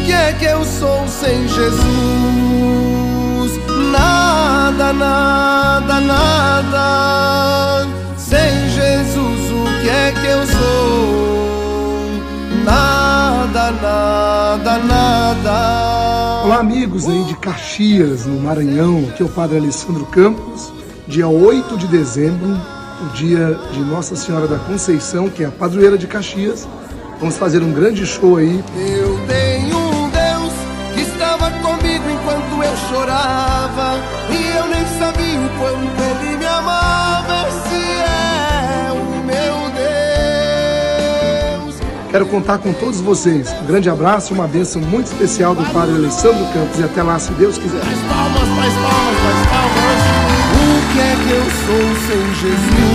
O que é que eu sou sem Jesus? Nada, nada, nada. Sem Jesus, o que é que eu sou? Nada, nada, nada. Olá, amigos aí de Caxias, no Maranhão. Aqui é o Padre Alessandro Campos. Dia 8 de dezembro, o dia de Nossa Senhora da Conceição, que é a padroeira de Caxias. Vamos fazer um grande show aí. Eu tenho chorava. E eu nem sabia o quanto ele me amava. Esse é o meu Deus. Quero contar com todos vocês. Um grande abraço, uma bênção muito especial do Padre Alessandro Campos. E até lá, se Deus quiser. Faz palmas, faz palmas, faz palmas. O que é que eu sou sem Jesus?